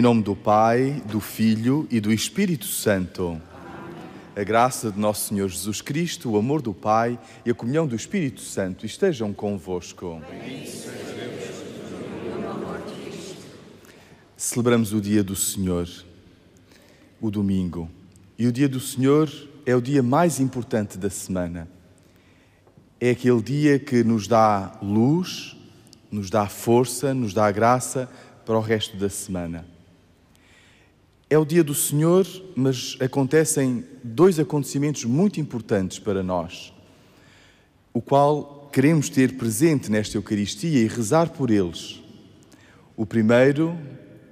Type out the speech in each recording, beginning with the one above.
Em nome do Pai, do Filho e do Espírito Santo. A graça de nosso Senhor Jesus Cristo, o amor do Pai e a comunhão do Espírito Santo estejam convosco. Celebramos o dia do Senhor, o domingo. E o dia do Senhor é o dia mais importante da semana. É aquele dia que nos dá luz, nos dá força, nos dá graça para o resto da semana. É o dia do Senhor, mas acontecem dois acontecimentos muito importantes para nós, o qual queremos ter presente nesta Eucaristia e rezar por eles. O primeiro,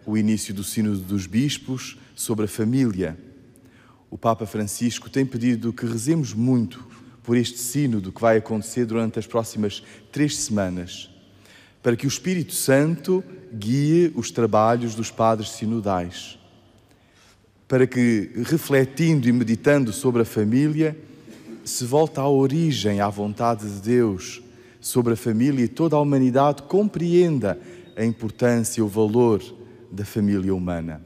o início do Sínodo dos Bispos sobre a família. O Papa Francisco tem pedido que rezemos muito por este Sínodo que vai acontecer durante as próximas três semanas, para que o Espírito Santo guie os trabalhos dos padres sinodais para que, refletindo e meditando sobre a família, se volte à origem, à vontade de Deus sobre a família e toda a humanidade compreenda a importância e o valor da família humana.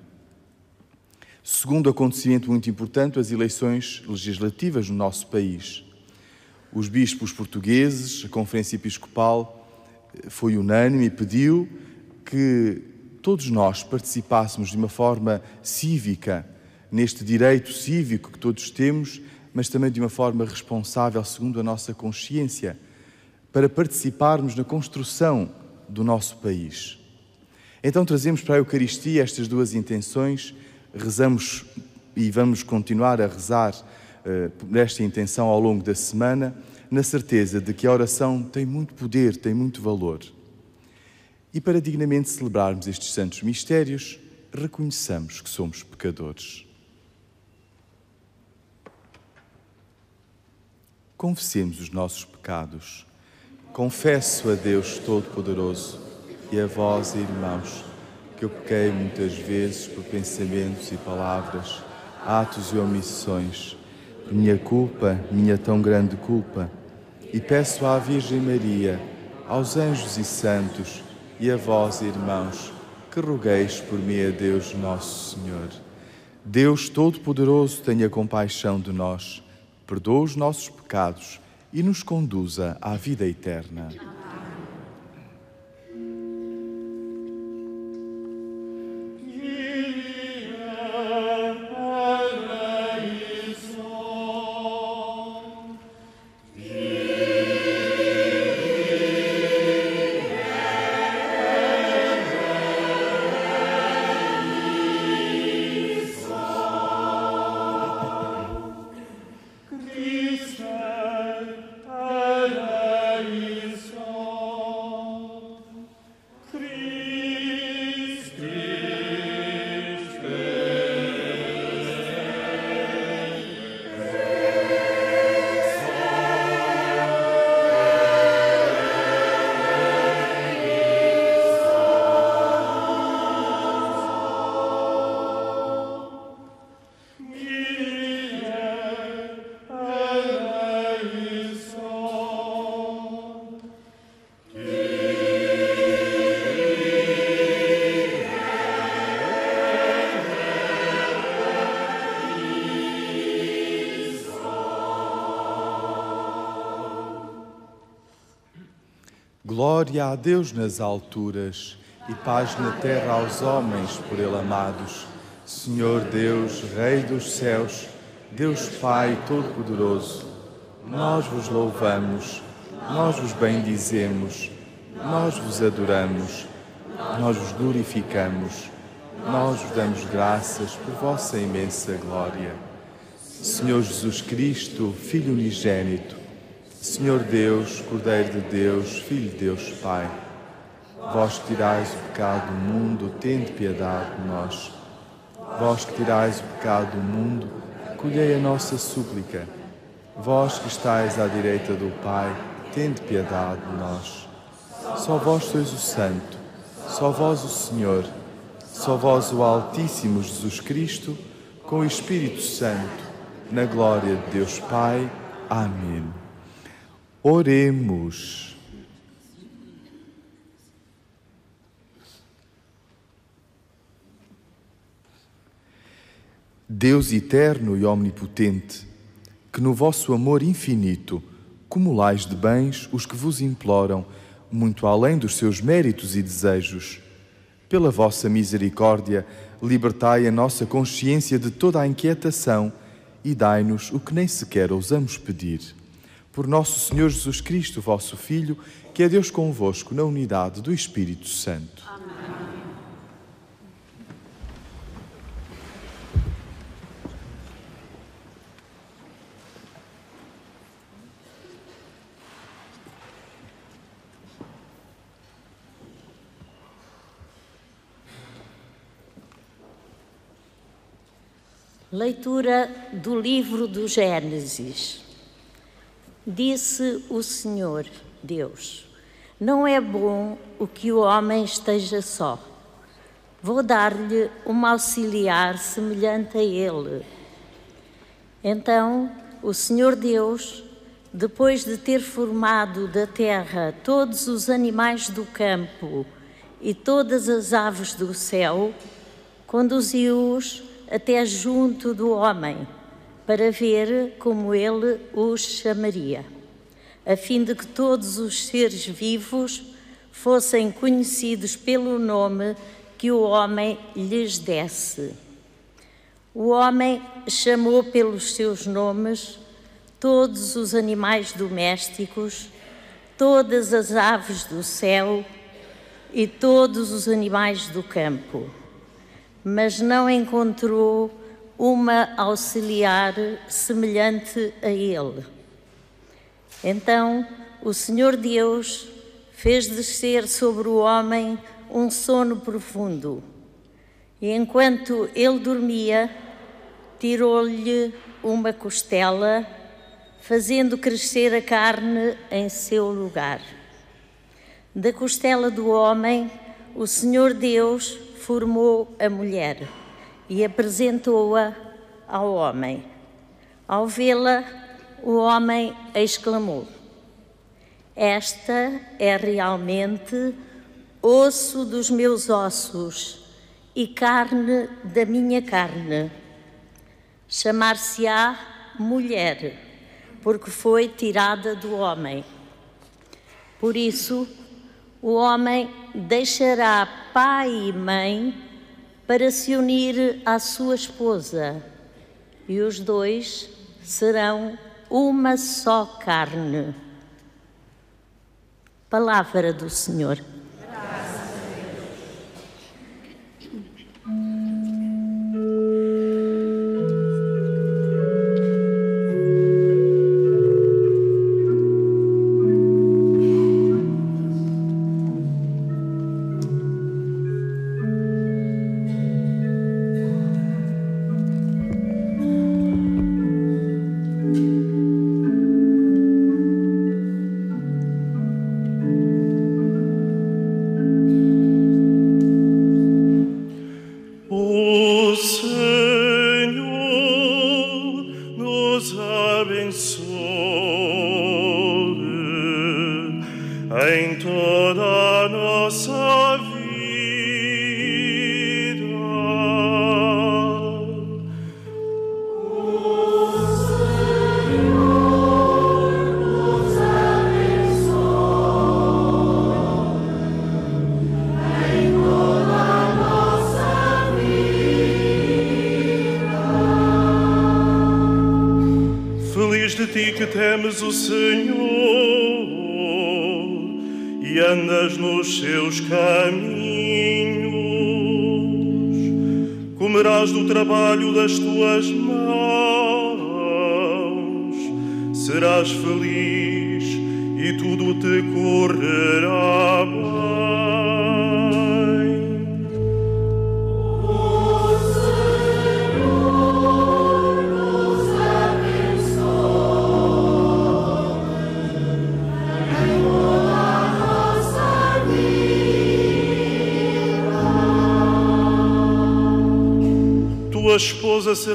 Segundo acontecimento muito importante, as eleições legislativas no nosso país. Os bispos portugueses, a Conferência Episcopal foi unânime e pediu que todos nós participássemos de uma forma cívica neste direito cívico que todos temos, mas também de uma forma responsável, segundo a nossa consciência, para participarmos na construção do nosso país. Então trazemos para a Eucaristia estas duas intenções, rezamos e vamos continuar a rezar uh, por esta intenção ao longo da semana, na certeza de que a oração tem muito poder, tem muito valor. E para dignamente celebrarmos estes santos mistérios, reconheçamos que somos pecadores. Confessemos os nossos pecados. Confesso a Deus Todo-Poderoso e a vós, irmãos, que eu pequei muitas vezes por pensamentos e palavras, atos e omissões, por minha culpa, minha tão grande culpa, e peço à Virgem Maria, aos anjos e santos, e a vós, irmãos, que rogueis por mim a Deus nosso Senhor. Deus Todo-Poderoso tenha compaixão de nós perdoa os nossos pecados e nos conduza à vida eterna. Glória a Deus nas alturas e paz na terra aos homens por Ele amados. Senhor Deus, Rei dos céus, Deus Pai Todo-Poderoso, nós vos louvamos, nós vos bendizemos, nós vos adoramos, nós vos glorificamos, nós vos damos graças por vossa imensa glória. Senhor Jesus Cristo, Filho unigênito, Senhor Deus, Cordeiro de Deus, Filho de Deus Pai, vós que tirais o pecado do mundo, tende piedade de nós. Vós que tirais o pecado do mundo, colhei a nossa súplica. Vós que estáis à direita do Pai, tende piedade de nós. Só vós sois o Santo, só vós o Senhor, só vós o Altíssimo Jesus Cristo, com o Espírito Santo, na glória de Deus Pai. Amém. Oremos. Deus eterno e omnipotente, que no vosso amor infinito cumulais de bens os que vos imploram, muito além dos seus méritos e desejos. Pela vossa misericórdia, libertai a nossa consciência de toda a inquietação e dai-nos o que nem sequer ousamos pedir. Por nosso Senhor Jesus Cristo, vosso Filho, que é Deus convosco na unidade do Espírito Santo. Leitura do livro do Gênesis. Disse o Senhor Deus: Não é bom o que o homem esteja só. Vou dar-lhe uma auxiliar semelhante a ele. Então o Senhor Deus, depois de ter formado da terra todos os animais do campo e todas as aves do céu, conduziu-os até junto do homem, para ver como ele os chamaria, a fim de que todos os seres vivos fossem conhecidos pelo nome que o homem lhes desse. O homem chamou pelos seus nomes todos os animais domésticos, todas as aves do céu e todos os animais do campo mas não encontrou uma auxiliar semelhante a ele. Então o Senhor Deus fez descer sobre o homem um sono profundo, e enquanto ele dormia, tirou-lhe uma costela, fazendo crescer a carne em seu lugar. Da costela do homem, o Senhor Deus formou a mulher e apresentou-a ao homem. Ao vê-la, o homem exclamou: Esta é realmente osso dos meus ossos e carne da minha carne. Chamar-se-á mulher, porque foi tirada do homem. Por isso, o homem deixará pai e mãe para se unir à sua esposa, e os dois serão uma só carne. Palavra do Senhor. temes trabalho das tuas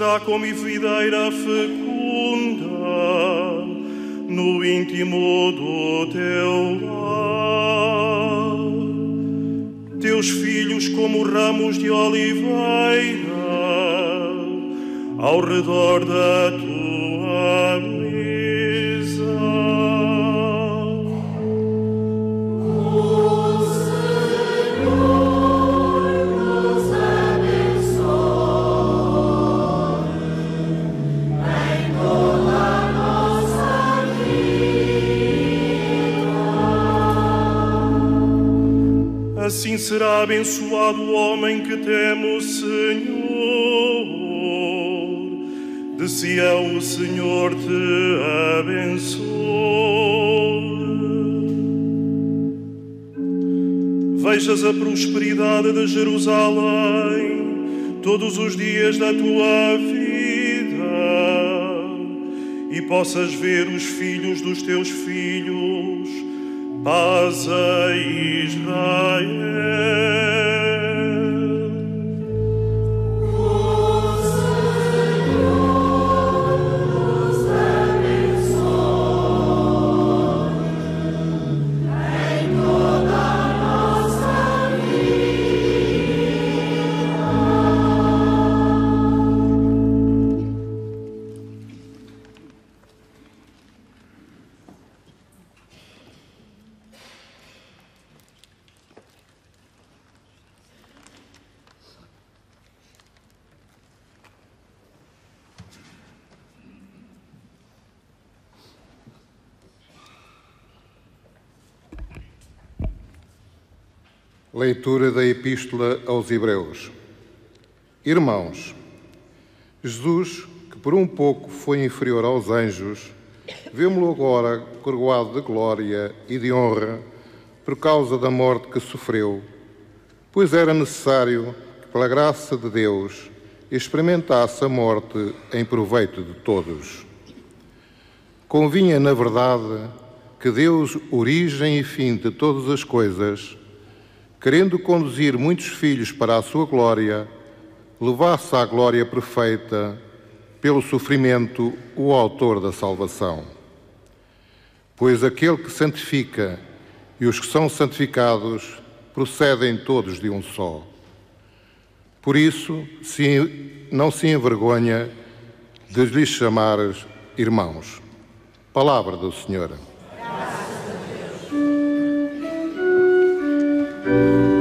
será como videira fecunda será abençoado o homem que teme o Senhor. De Sião o Senhor te abençoe. Vejas a prosperidade de Jerusalém todos os dias da tua vida e possas ver os filhos dos teus filhos paz a Israel. Leitura da Epístola aos Hebreus. Irmãos, Jesus, que por um pouco foi inferior aos anjos, vemo-lo agora coroado de glória e de honra por causa da morte que sofreu, pois era necessário que, pela graça de Deus, experimentasse a morte em proveito de todos. Convinha, na verdade, que Deus, origem e fim de todas as coisas, querendo conduzir muitos filhos para a sua glória, levasse à glória perfeita, pelo sofrimento, o Autor da salvação. Pois aquele que santifica e os que são santificados procedem todos de um só. Por isso, se, não se envergonha de lhes chamar irmãos. Palavra do Senhor. O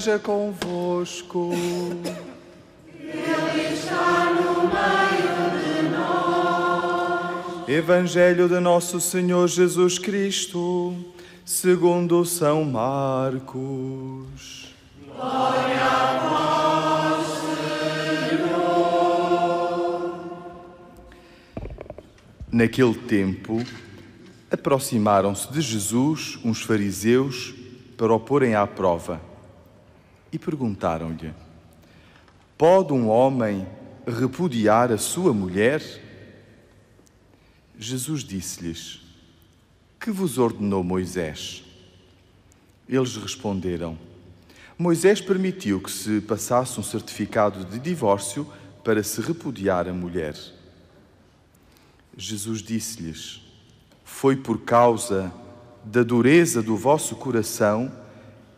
esteja convosco. Ele está no meio de nós. Evangelho de Nosso Senhor Jesus Cristo, segundo São Marcos. Glória a vós, Senhor. Naquele tempo, aproximaram-se de Jesus uns fariseus para o porem à prova e perguntaram-lhe: Pode um homem repudiar a sua mulher? Jesus disse-lhes: Que vos ordenou Moisés? Eles responderam: Moisés permitiu que se passasse um certificado de divórcio para se repudiar a mulher. Jesus disse-lhes: Foi por causa da dureza do vosso coração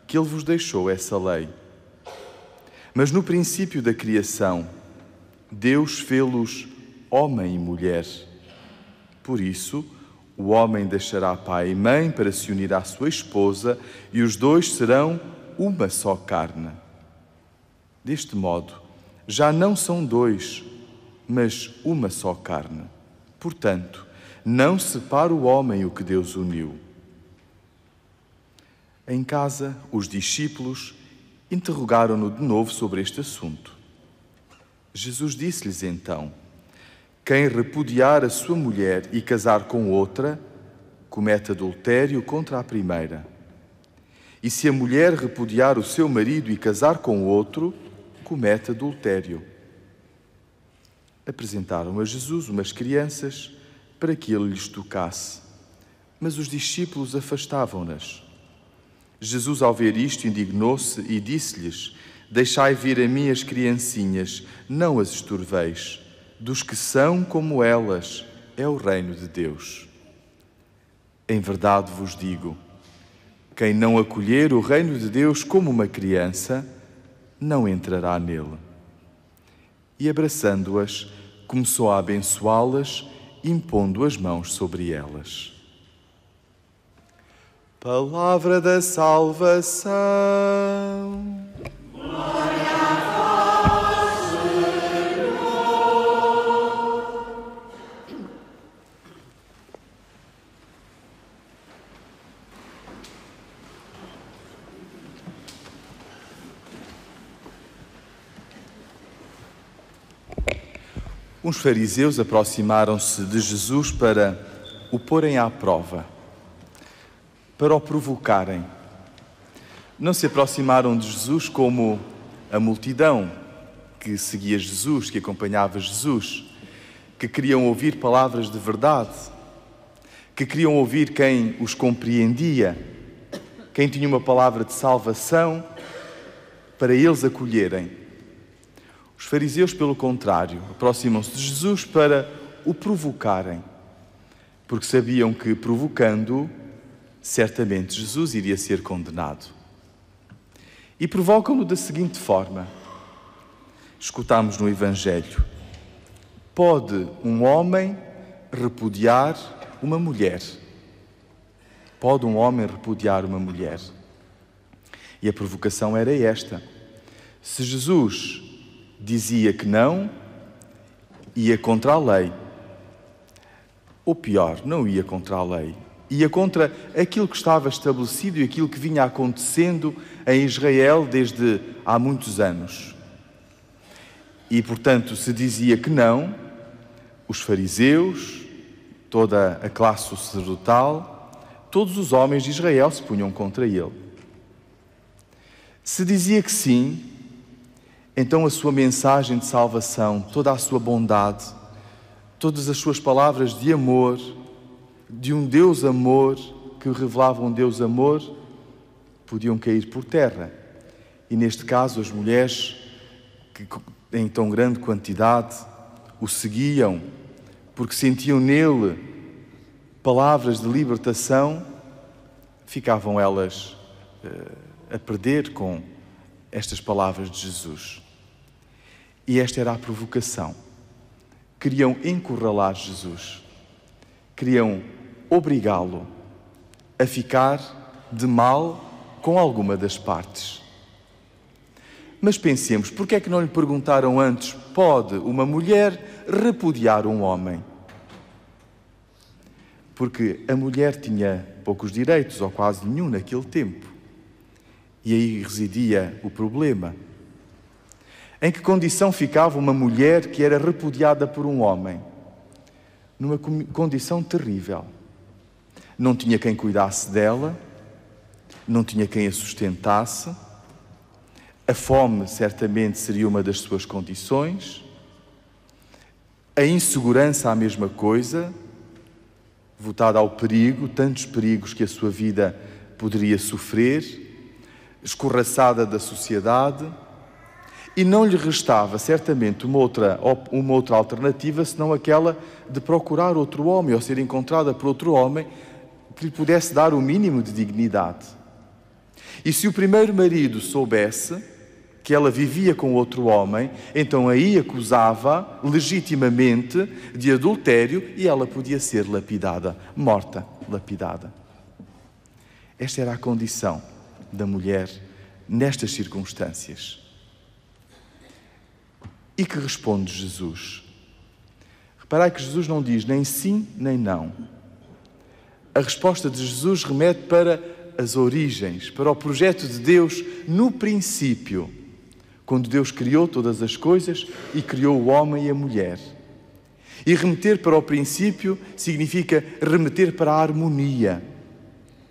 que ele vos deixou essa lei. Mas no princípio da criação, Deus fê-los homem e mulher. Por isso, o homem deixará pai e mãe para se unir à sua esposa e os dois serão uma só carne. Deste modo, já não são dois, mas uma só carne. Portanto, não separa o homem o que Deus uniu. Em casa, os discípulos interrogaram-no de novo sobre este assunto. Jesus disse-lhes então: Quem repudiar a sua mulher e casar com outra, comete adultério contra a primeira. E se a mulher repudiar o seu marido e casar com outro, comete adultério. Apresentaram a Jesus umas crianças para que ele lhes tocasse, mas os discípulos afastavam-nas. Jesus, ao ver isto, indignou-se e disse-lhes: Deixai vir a mim as criancinhas, não as estorveis. Dos que são como elas é o reino de Deus. Em verdade vos digo: quem não acolher o reino de Deus como uma criança, não entrará nele. E abraçando-as, começou a abençoá-las, impondo as mãos sobre elas. Palavra da salvação. Glória a vós, Senhor. Uns fariseus aproximaram-se de Jesus para o porem à prova, para o provocarem. Não se aproximaram de Jesus como a multidão que seguia Jesus, que acompanhava Jesus, que queriam ouvir palavras de verdade, que queriam ouvir quem os compreendia, quem tinha uma palavra de salvação para eles acolherem. Os fariseus, pelo contrário, aproximam-se de Jesus para o provocarem, porque sabiam que, provocando, certamente Jesus iria ser condenado. E provocam-no da seguinte forma: escutamos no Evangelho. Pode um homem repudiar uma mulher? Pode um homem repudiar uma mulher? E a provocação era esta: se Jesus dizia que não, ia contra a lei. Ou pior, não ia contra a lei, ia contra aquilo que estava estabelecido e aquilo que vinha acontecendo em Israel desde há muitos anos. E, portanto, se dizia que não, os fariseus, toda a classe sacerdotal, todos os homens de Israel se punham contra ele. Se dizia que sim, então a sua mensagem de salvação, toda a sua bondade, todas as suas palavras de amor, de um Deus amor, que revelavam um Deus amor, podiam cair por terra. E neste caso, as mulheres, que em tão grande quantidade o seguiam, porque sentiam nele palavras de libertação, ficavam elas uh, a perder com estas palavras de Jesus. E esta era a provocação. Queriam encurralar Jesus, queriam obrigá-lo a ficar de mal com alguma das partes. Mas pensemos, por que é que não lhe perguntaram antes: pode uma mulher repudiar um homem? Porque a mulher tinha poucos direitos, ou quase nenhum naquele tempo. E aí residia o problema. Em que condição ficava uma mulher que era repudiada por um homem? Numa condição terrível. Não tinha quem cuidasse dela, não tinha quem a sustentasse, a fome certamente seria uma das suas condições, a insegurança a mesma coisa, votada ao perigo, tantos perigos que a sua vida poderia sofrer, escorraçada da sociedade. E não lhe restava certamente uma outra, uma outra alternativa senão aquela de procurar outro homem ou ser encontrada por outro homem que lhe pudesse dar o mínimo de dignidade. E se o primeiro marido soubesse, que ela vivia com outro homem, então aí acusava legitimamente de adultério e ela podia ser lapidada, morta, lapidada. Esta era a condição da mulher nestas circunstâncias. E que responde Jesus? Reparai que Jesus não diz nem sim nem não. A resposta de Jesus remete para as origens, para o projeto de Deus no princípio, quando Deus criou todas as coisas e criou o homem e a mulher. E remeter para o princípio significa remeter para a harmonia,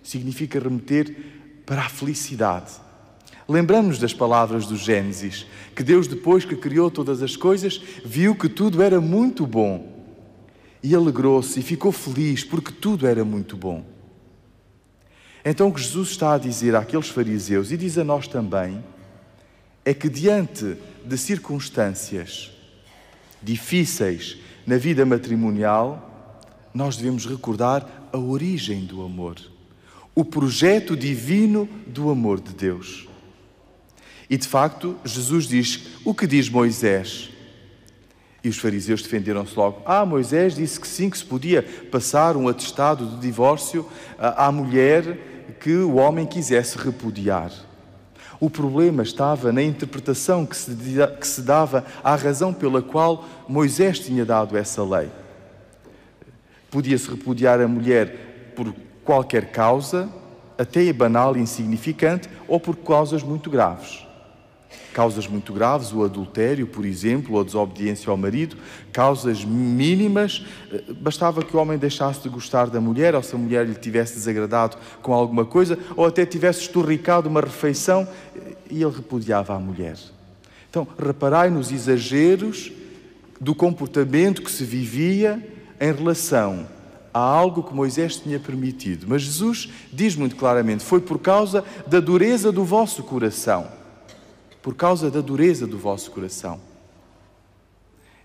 significa remeter para a felicidade. Lembramos das palavras do Gênesis, que Deus, depois que criou todas as coisas, viu que tudo era muito bom e alegrou-se e ficou feliz porque tudo era muito bom. Então, o que Jesus está a dizer àqueles fariseus e diz a nós também é que, diante de circunstâncias difíceis na vida matrimonial, nós devemos recordar a origem do amor, o projeto divino do amor de Deus. E de facto, Jesus diz: O que diz Moisés? E os fariseus defenderam-se logo. Ah, Moisés disse que sim, que se podia passar um atestado de divórcio à mulher que o homem quisesse repudiar. O problema estava na interpretação que se, que se dava à razão pela qual Moisés tinha dado essa lei. Podia-se repudiar a mulher por qualquer causa, até banal e insignificante, ou por causas muito graves causas muito graves, o adultério, por exemplo, a desobediência ao marido, causas mínimas, eh, bastava que o homem deixasse de gostar da mulher, ou se a mulher lhe tivesse desagradado com alguma coisa, ou até tivesse esturricado uma refeição, eh, e ele repudiava a mulher. Então, reparai nos exageros do comportamento que se vivia em relação a algo que Moisés tinha permitido. Mas Jesus diz muito claramente: foi por causa da dureza do vosso coração por causa da dureza do vosso coração.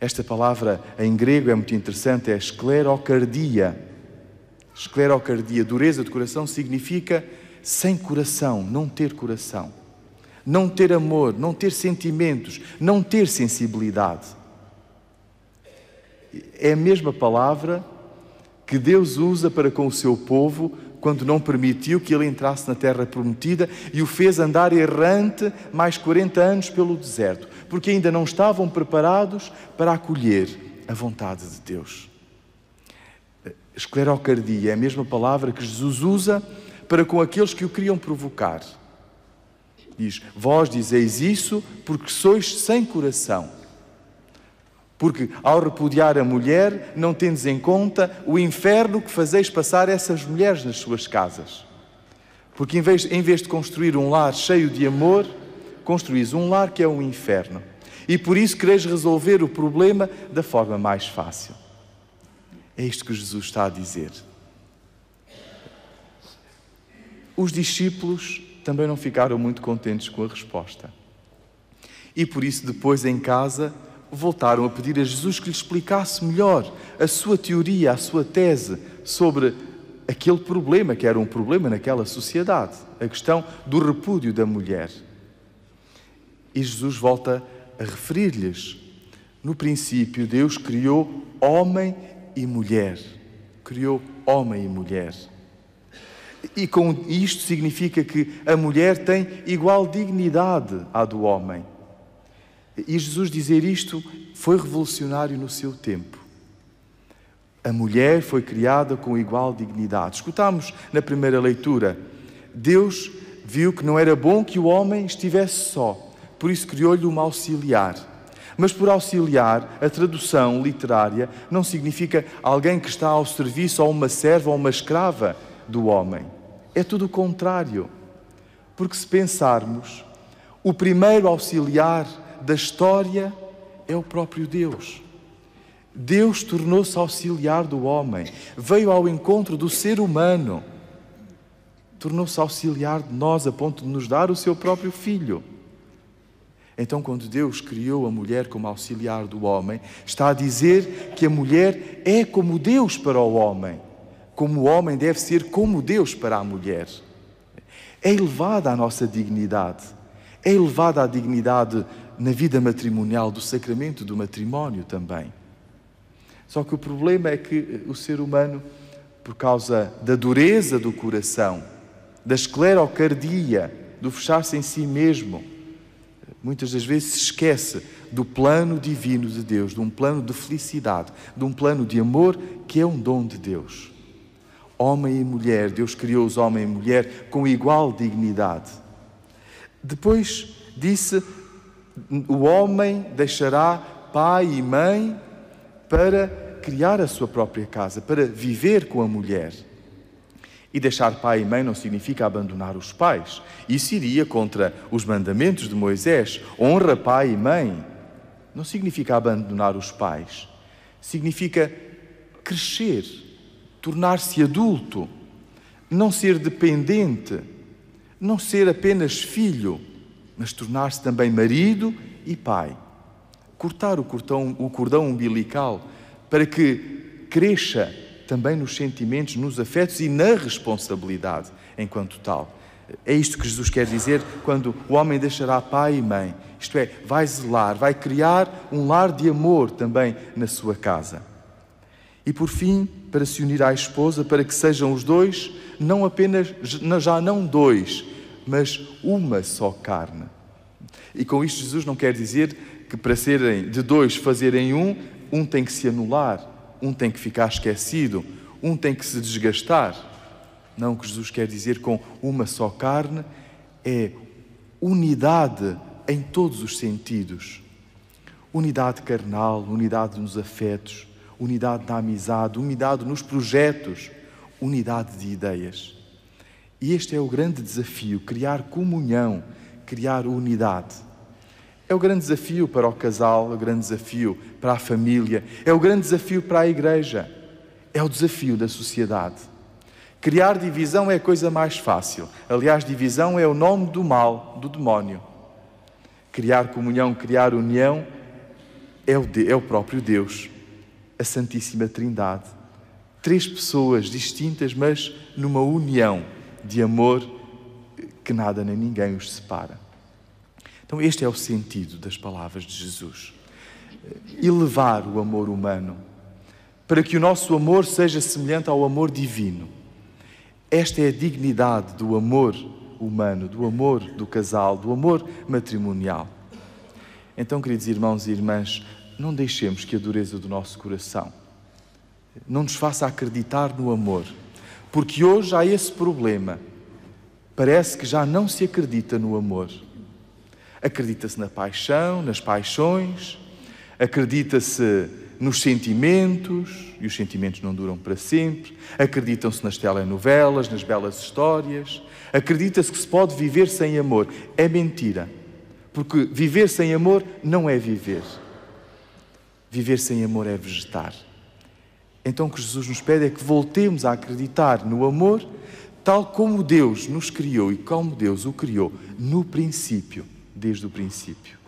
Esta palavra em grego é muito interessante, é esclerocardia. Esclerocardia, dureza de coração, significa sem coração, não ter coração, não ter amor, não ter sentimentos, não ter sensibilidade. É a mesma palavra que Deus usa para com o seu povo quando não permitiu que ele entrasse na terra prometida e o fez andar errante mais 40 anos pelo deserto, porque ainda não estavam preparados para acolher a vontade de Deus. Esclerocardia é a mesma palavra que Jesus usa para com aqueles que o queriam provocar. Diz: Vós dizeis isso porque sois sem coração. Porque ao repudiar a mulher, não tendes em conta o inferno que fazeis passar essas mulheres nas suas casas. Porque em vez, em vez de construir um lar cheio de amor, construís um lar que é um inferno. E por isso quereis resolver o problema da forma mais fácil. É isto que Jesus está a dizer. Os discípulos também não ficaram muito contentes com a resposta. E por isso, depois em casa, voltaram a pedir a Jesus que lhe explicasse melhor a sua teoria, a sua tese sobre aquele problema que era um problema naquela sociedade, a questão do repúdio da mulher. E Jesus volta a referir-lhes: no princípio, Deus criou homem e mulher. Criou homem e mulher. E com isto significa que a mulher tem igual dignidade à do homem. E Jesus dizer isto foi revolucionário no seu tempo. A mulher foi criada com igual dignidade. Escutámos na primeira leitura: Deus viu que não era bom que o homem estivesse só, por isso criou-lhe uma auxiliar. Mas por auxiliar, a tradução literária não significa alguém que está ao serviço ou uma serva ou uma escrava do homem. É tudo o contrário. Porque se pensarmos, o primeiro auxiliar da história é o próprio Deus. Deus tornou-se auxiliar do homem, veio ao encontro do ser humano, tornou-se auxiliar de nós a ponto de nos dar o seu próprio filho. Então, quando Deus criou a mulher como auxiliar do homem, está a dizer que a mulher é como Deus para o homem, como o homem deve ser como Deus para a mulher. É elevada a nossa dignidade É elevada à dignidade na vida matrimonial do sacramento do matrimónio também. Só que o problema é que o ser humano, por causa da dureza do coração, da esclerocardia, do fechar-se em si mesmo, muitas das vezes se esquece do plano divino de Deus, de um plano de felicidade, de um plano de amor que é um dom de Deus. Homem e mulher, Deus criou os homem e mulher com igual dignidade. Depois disse: o homem deixará pai e mãe para criar a sua própria casa, para viver com a mulher. E deixar pai e mãe não significa abandonar os pais. Isso iria contra os mandamentos de Moisés. Honra pai e mãe. Não significa abandonar os pais. Significa crescer, tornar-se adulto, não ser dependente, não ser apenas filho, mas tornar-se também marido e pai. Cortar o cordão, o cordão umbilical para que cresça também nos sentimentos, nos afetos e na responsabilidade enquanto tal. É isto que Jesus quer dizer quando o homem deixará pai e mãe. Isto é, vai zelar, vai criar um lar de amor também na sua casa. E por fim, para se unir à esposa, para que sejam os dois, não apenas, já não dois, mas uma só carne. E com isto, Jesus não quer dizer que para serem de dois fazerem um, um tem que se anular, um tem que ficar esquecido, um tem que se desgastar. Não, o que Jesus quer dizer com uma só carne é unidade em todos os sentidos. Unidade carnal, unidade nos afetos, unidade na amizade, unidade nos projetos, unidade de ideias. E este é o grande desafio: criar comunhão, criar unidade. É o grande desafio para o casal, é o grande desafio para a família, é o grande desafio para a igreja, é o desafio da sociedade. Criar divisão é a coisa mais fácil. Aliás, divisão é o nome do mal, do demónio. Criar comunhão, criar união é o, de, é o próprio Deus, a Santíssima Trindade. Três pessoas distintas, mas numa união de amor que nada nem ninguém os separa. Então, este é o sentido das palavras de Jesus. Elevar o amor humano para que o nosso amor seja semelhante ao amor divino. Esta é a dignidade do amor humano, do amor do casal, do amor matrimonial. Então, queridos irmãos e irmãs, não deixemos que a dureza do nosso coração não nos faça acreditar no amor, porque hoje há esse problema. Parece que já não se acredita no amor. Acredita-se na paixão, nas paixões, acredita-se nos sentimentos, e os sentimentos não duram para sempre, acreditam-se nas telenovelas, nas belas histórias, acredita-se que se pode viver sem amor. É mentira, porque viver sem amor não é viver. Viver sem amor é vegetar. Então o que Jesus nos pede é que voltemos a acreditar no amor tal como Deus nos criou e como Deus o criou no princípio desde o princípio.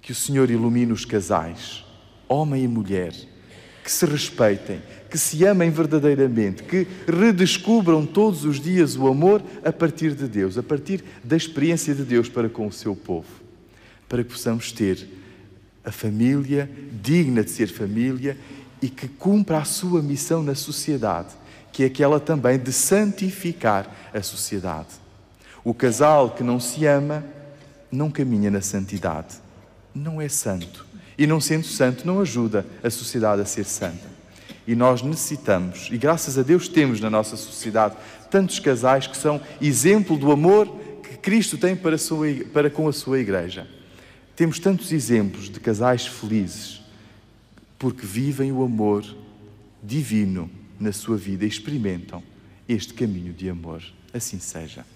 Que o Senhor ilumine os casais, homem e mulher, que se respeitem, que se amem verdadeiramente, que redescubram todos os dias o amor a partir de Deus, a partir da experiência de Deus para com o seu povo, para que possamos ter a família digna de ser família e que cumpra a sua missão na sociedade, que é aquela também de santificar a sociedade. O casal que não se ama não caminha na santidade, não é santo. E não sendo santo, não ajuda a sociedade a ser santa. E nós necessitamos, e graças a Deus temos na nossa sociedade tantos casais que são exemplo do amor que Cristo tem para, sua, para com a sua igreja. Temos tantos exemplos de casais felizes porque vivem o amor divino na sua vida e experimentam este caminho de amor. Assim seja.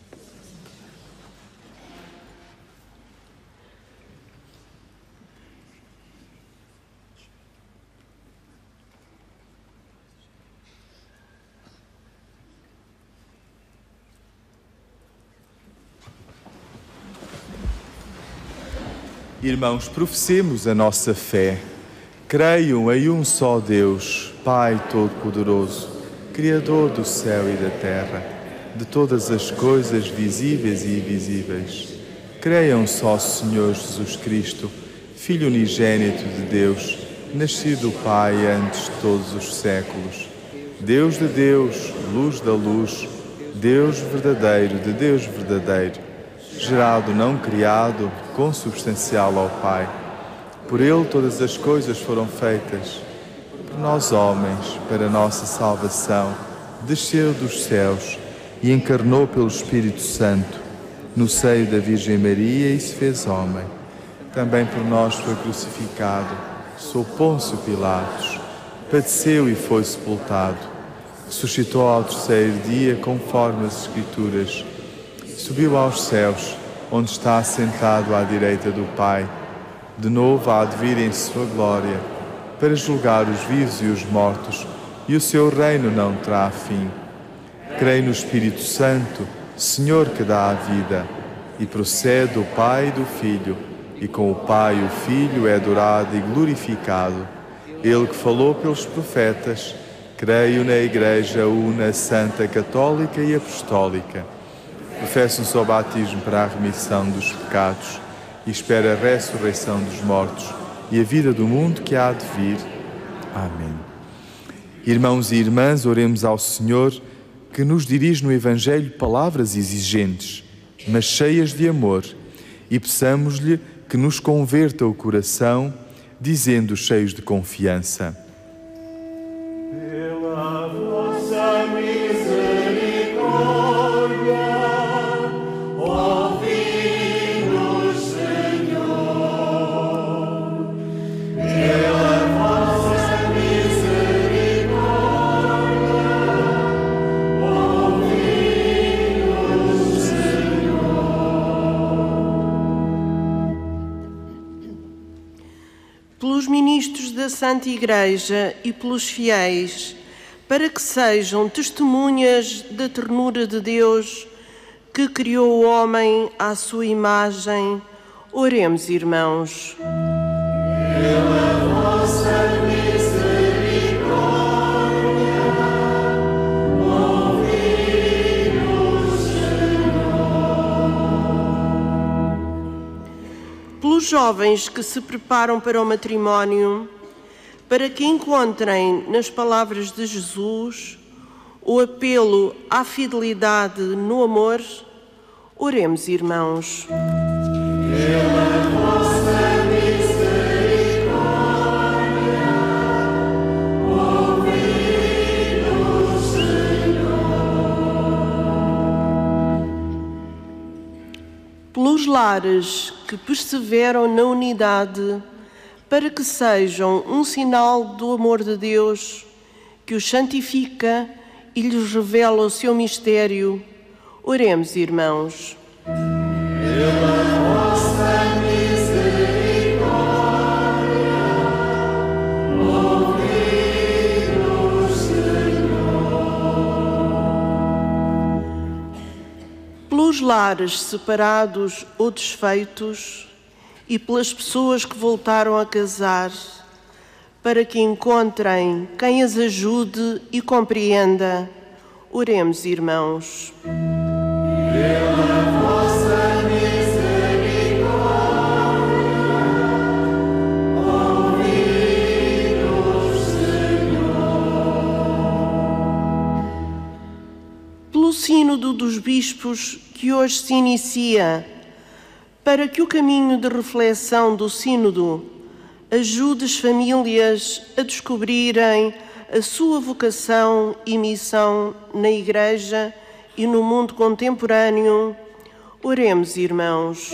Irmãos, professemos a nossa fé. Creiam em um só Deus, Pai Todo-Poderoso, Criador do céu e da terra, de todas as coisas visíveis e invisíveis. Creiam só Senhor Jesus Cristo, Filho unigênito de Deus, nascido do Pai antes de todos os séculos. Deus de Deus, luz da luz, Deus verdadeiro de Deus verdadeiro, gerado não criado, consubstancial ao Pai. Por ele todas as coisas foram feitas. Por nós homens, para nossa salvação, desceu dos céus e encarnou pelo Espírito Santo no seio da Virgem Maria e se fez homem. Também por nós foi crucificado, sob Pôncio Pilatos, padeceu e foi sepultado. Ressuscitou ao terceiro dia, conforme as Escrituras. Subiu aos céus, onde está sentado à direita do Pai. De novo há de vir em sua glória, para julgar os vivos e os mortos, e o seu reino não terá fim. Creio no Espírito Santo, Senhor que dá a vida, e procede do Pai e do Filho, e com o Pai o Filho é adorado e glorificado. Ele que falou pelos profetas, creio na Igreja una, santa, católica e apostólica. Professo um só batismo para a remissão dos pecados e espero a ressurreição dos mortos e a vida do mundo que há de vir. Amém. Irmãos e irmãs, oremos ao Senhor que nos dirige no Evangelho palavras exigentes, mas cheias de amor, e peçamos-lhe que nos converta o coração, dizendo cheios de confiança. Santa Igreja e pelos fiéis, para que sejam testemunhas da ternura de Deus que criou o homem à sua imagem. Oremos, irmãos. pelos jovens que se preparam para o matrimónio, para que encontrem nas palavras de Jesus o apelo à fidelidade no amor, oremos, irmãos. pelos lares que perseveram na unidade, para que sejam um sinal do amor de Deus, que os santifica e lhes revela o seu mistério. Oremos, irmãos. pelos lares separados ou desfeitos e pelas pessoas que voltaram a casar, para que encontrem quem as ajude e compreenda. Oremos, irmãos. pelo Sínodo dos Bispos que hoje se inicia, para que o caminho de reflexão do Sínodo ajude as famílias a descobrirem a sua vocação e missão na Igreja e no mundo contemporâneo. Oremos, irmãos.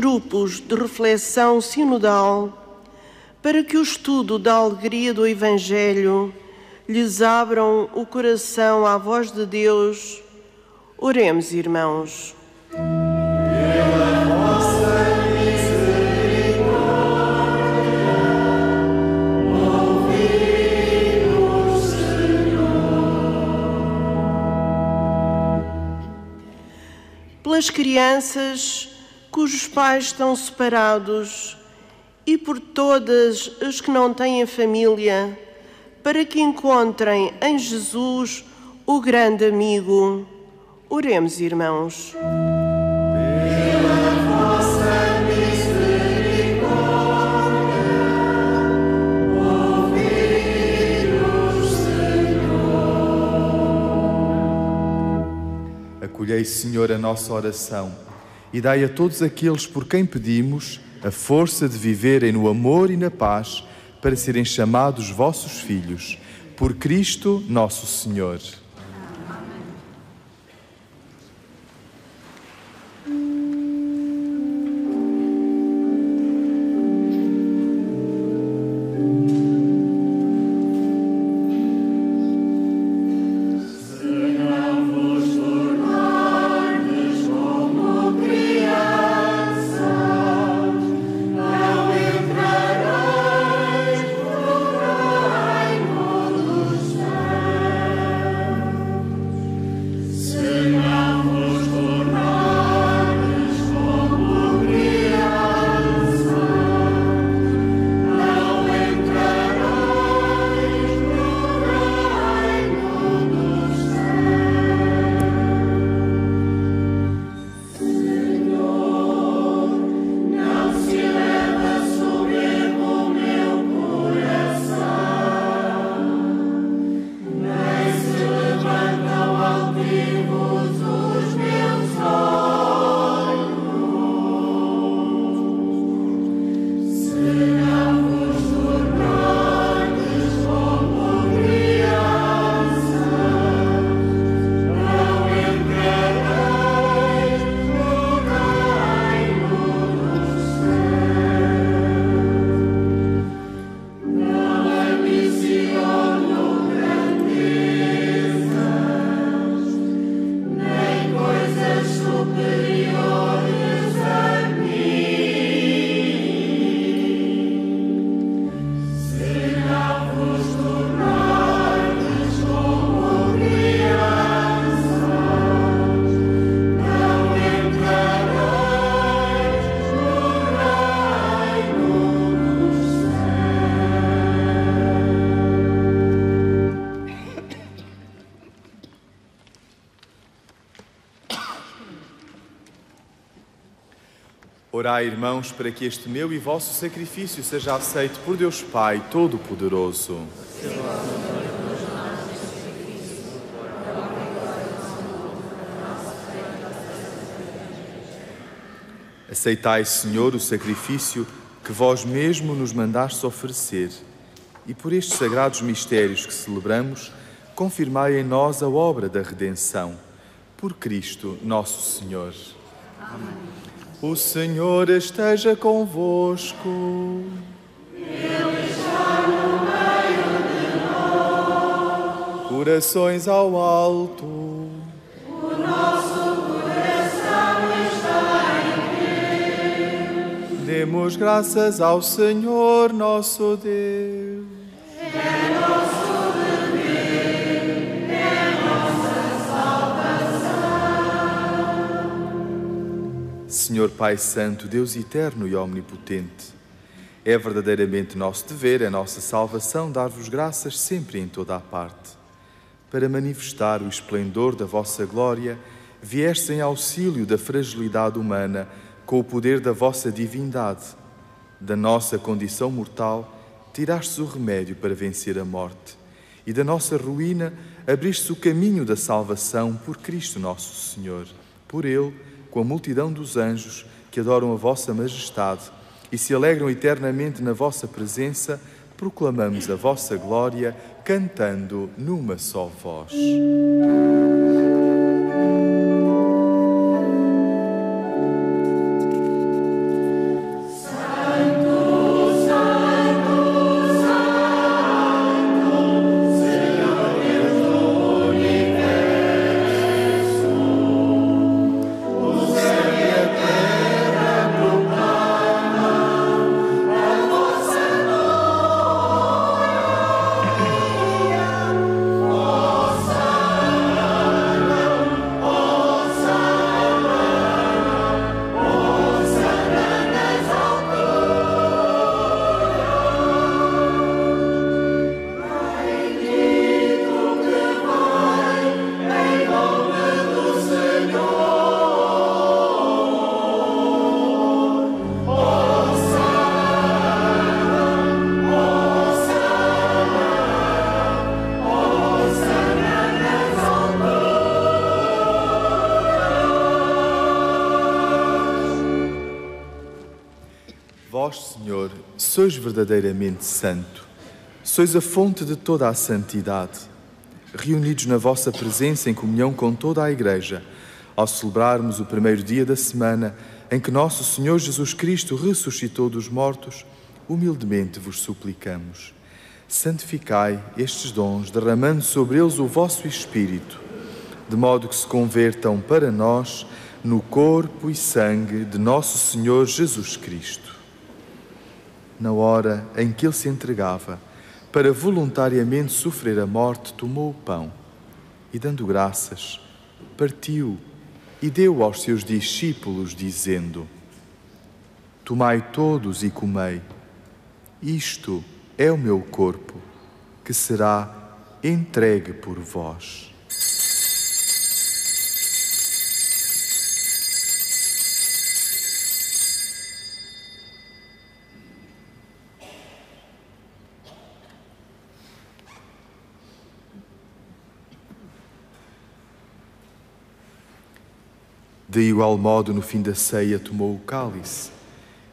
Grupos de reflexão sinodal, para que o estudo da alegria do Evangelho lhes abram o coração à voz de Deus. Oremos, irmãos. pelas crianças cujos pais estão separados e por todas as que não têm família, para que encontrem em Jesus o grande amigo. Oremos, irmãos. Acolhei, Senhor, a nossa oração e dai a todos aqueles por quem pedimos a força de viverem no amor e na paz para serem chamados vossos filhos. Por Cristo nosso Senhor. Orai, irmãos, para que este meu e vosso sacrifício seja aceito por Deus Pai Todo-Poderoso. Aceitai, Senhor, o sacrifício que vós mesmo nos mandastes oferecer, e por estes sagrados mistérios que celebramos, confirmai em nós a obra da redenção. Por Cristo, nosso Senhor. Amém. O Senhor esteja convosco. Ele está no meio de nós. Corações ao alto. O nosso coração está em Deus. Demos graças ao Senhor nosso Deus. Senhor Pai Santo, Deus eterno e omnipotente, é verdadeiramente nosso dever, é nossa salvação dar-vos graças sempre e em toda a parte. Para manifestar o esplendor da vossa glória, vieste em auxílio da fragilidade humana com o poder da vossa divindade. Da nossa condição mortal, tirastes o remédio para vencer a morte, e da nossa ruína abriste o caminho da salvação por Cristo nosso Senhor. Por Ele, com a multidão dos anjos que adoram a vossa majestade e se alegram eternamente na vossa presença, proclamamos a vossa glória, cantando numa só voz. Verdadeiramente santo. Sois a fonte de toda a santidade. Reunidos na vossa presença em comunhão com toda a Igreja, ao celebrarmos o primeiro dia da semana em que nosso Senhor Jesus Cristo ressuscitou dos mortos, humildemente vos suplicamos. Santificai estes dons, derramando sobre eles o vosso Espírito, de modo que se convertam para nós no corpo e sangue de nosso Senhor Jesus Cristo. Na hora em que ele se entregava, para voluntariamente sofrer a morte, tomou o pão e, dando graças, partiu e deu aos seus discípulos, dizendo: Tomai todos e comei, isto é o meu corpo, que será entregue por vós. De igual modo, no fim da ceia, tomou o cálice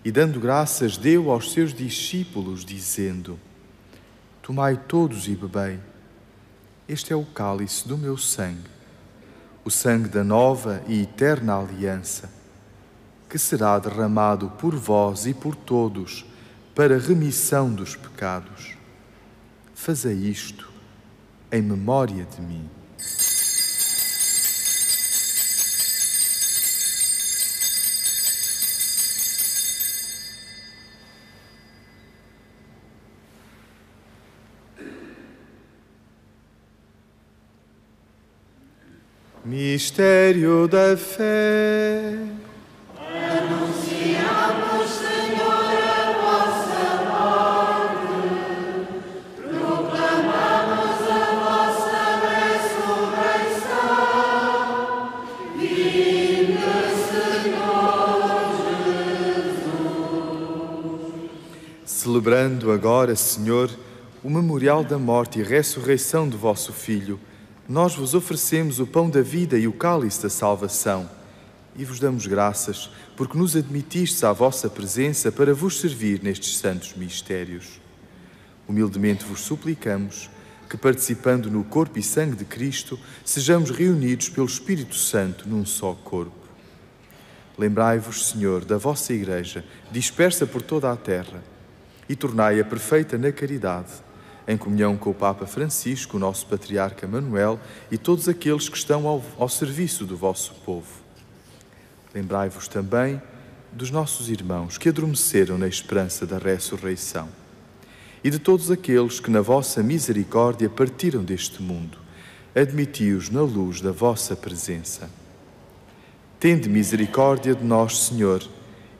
e, dando graças, deu aos seus discípulos, dizendo: Tomai todos e bebei. Este é o cálice do meu sangue, o sangue da nova e eterna aliança, que será derramado por vós e por todos para remissão dos pecados. Fazei isto em memória de mim. Mistério da fé. Anunciamos, Senhor, a vossa morte, proclamamos a vossa ressurreição. Vinda, Senhor Celebrando agora, Senhor, o memorial da morte e ressurreição do vosso Filho, nós vos oferecemos o pão da vida e o cálice da salvação e vos damos graças porque nos admitistes à vossa presença para vos servir nestes santos mistérios. Humildemente vos suplicamos que, participando no corpo e sangue de Cristo, sejamos reunidos pelo Espírito Santo num só corpo. Lembrai-vos, Senhor, da vossa Igreja, dispersa por toda a terra, e tornai-a perfeita na caridade em comunhão com o Papa Francisco, o nosso Patriarca Manuel e todos aqueles que estão ao, ao serviço do vosso povo. Lembrai-vos também dos nossos irmãos que adormeceram na esperança da ressurreição e de todos aqueles que, na vossa misericórdia, partiram deste mundo. Admiti-os na luz da vossa presença. Tende misericórdia de nós, Senhor,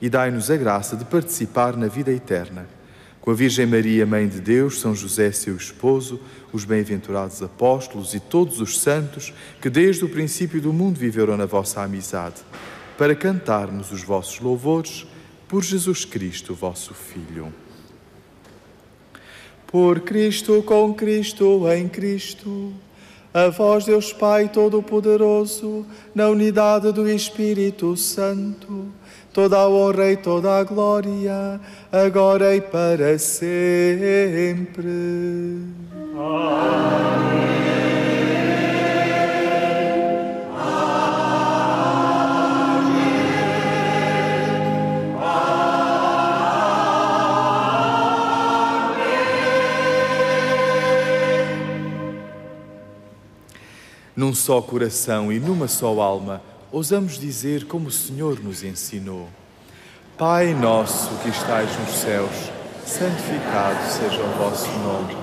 e dai-nos a graça de participar na vida eterna com a Virgem Maria, Mãe de Deus, São José, seu esposo, os bem-aventurados apóstolos e todos os santos que desde o princípio do mundo viveram na vossa amizade, para cantarmos os vossos louvores por Jesus Cristo, vosso Filho. Por Cristo, com Cristo, em Cristo, a vós, Deus Pai Todo-Poderoso, na unidade do Espírito Santo, toda a honra e toda a glória, agora e para sempre. Num só coração e numa só alma, ousamos dizer como o Senhor nos ensinou: Pai nosso que estais nos céus, santificado seja o vosso nome.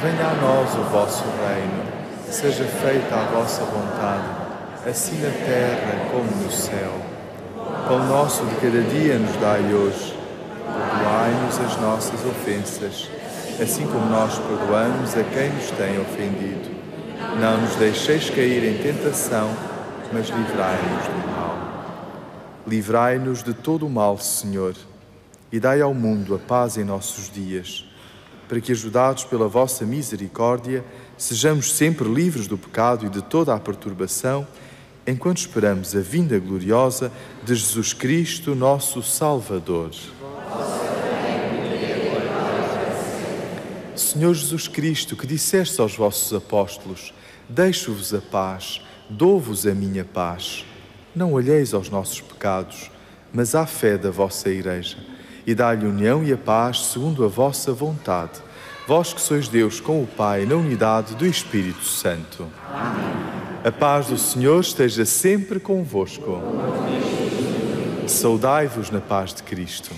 Venha a nós o vosso reino. Seja feita a vossa vontade, assim na terra como no céu. Pão nosso de cada dia nos dai hoje. Perdoai-nos as nossas ofensas, assim como nós perdoamos a quem nos tem ofendido. Não nos deixeis cair em tentação mas livrai-nos do mal. Livrai-nos de todo o mal, Senhor, e dai ao mundo a paz em nossos dias, para que, ajudados pela vossa misericórdia, sejamos sempre livres do pecado e de toda a perturbação, enquanto esperamos a vinda gloriosa de Jesus Cristo, nosso Salvador. Senhor Jesus Cristo, que disseste aos vossos apóstolos: Deixo-vos a paz dou-vos a minha paz. Não olheis aos nossos pecados, mas à fé da vossa Igreja, e dá-lhe união e a paz segundo a vossa vontade. Vós que sois Deus com o Pai, na unidade do Espírito Santo. Amém. A paz do Senhor esteja sempre convosco. Saudai-vos na paz de Cristo.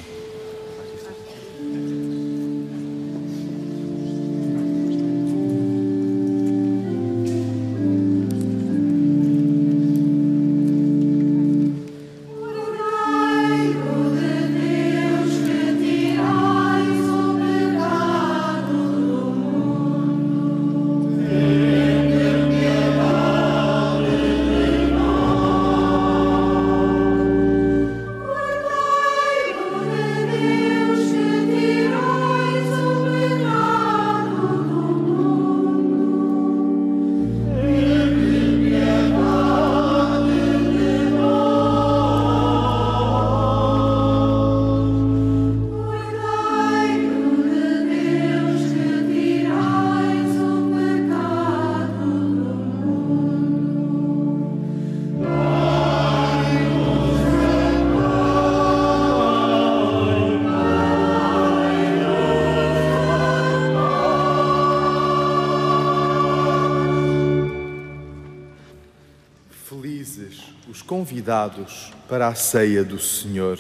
Convidados para a ceia do Senhor.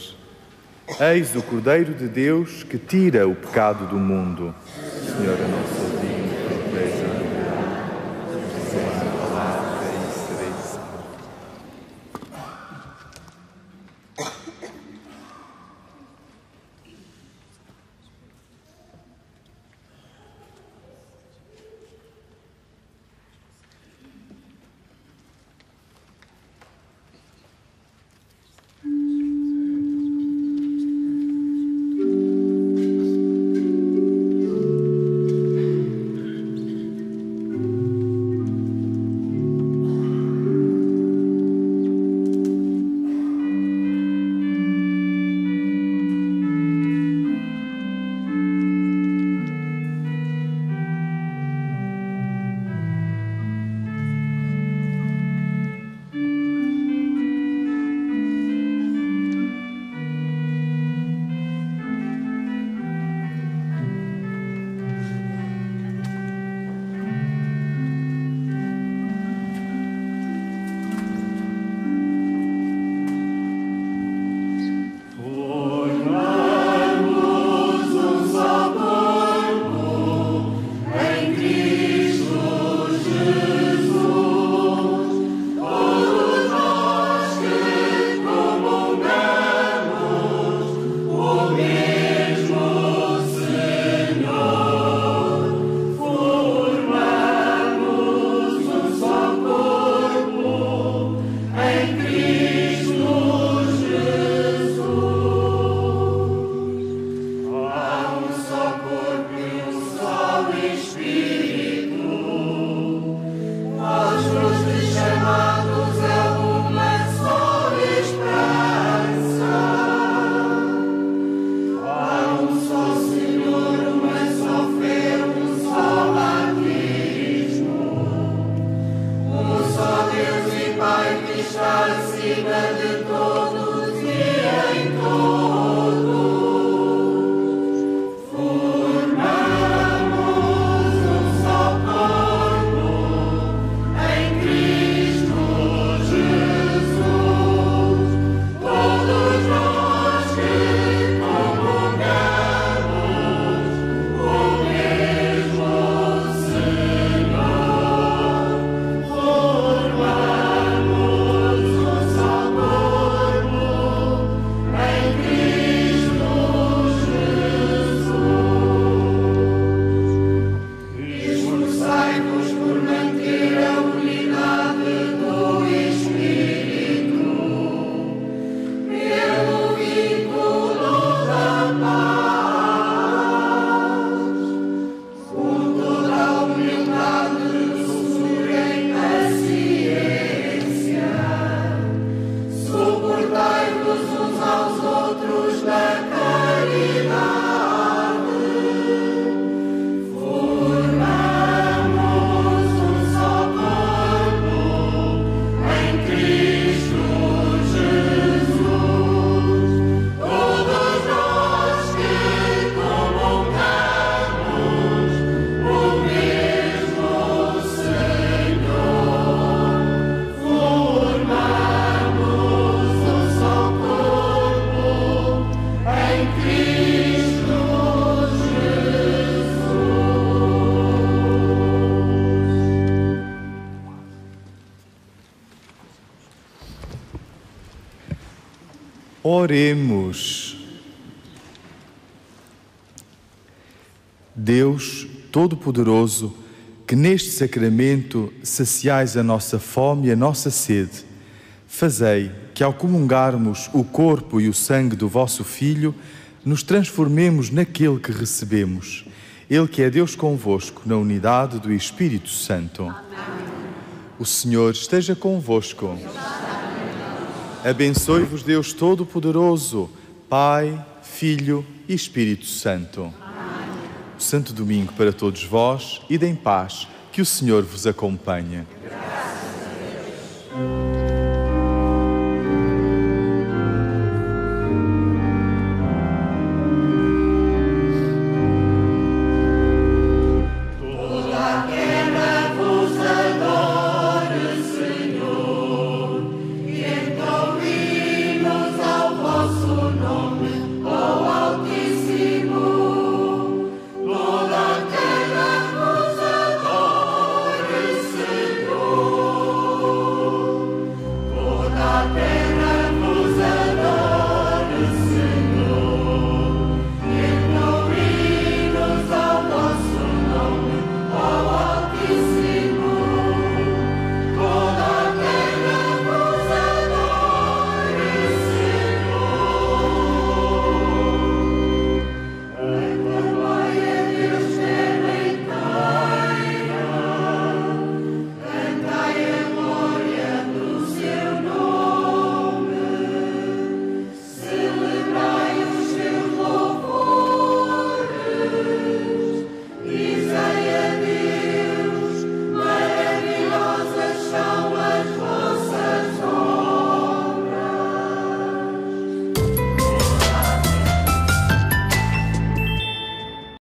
Eis o Cordeiro de Deus que tira o pecado do mundo. Senhor, a Oremos. Deus Todo-Poderoso, que neste sacramento saciais a nossa fome e a nossa sede, fazei que ao comungarmos o corpo e o sangue do vosso Filho, nos transformemos naquele que recebemos. Ele que é Deus convosco, na unidade do Espírito Santo. Amém. O Senhor esteja convosco. Abençoe-vos Deus Todo-Poderoso, Pai, Filho e Espírito Santo. Amém. Santo Domingo para todos vós e em paz, que o Senhor vos acompanhe.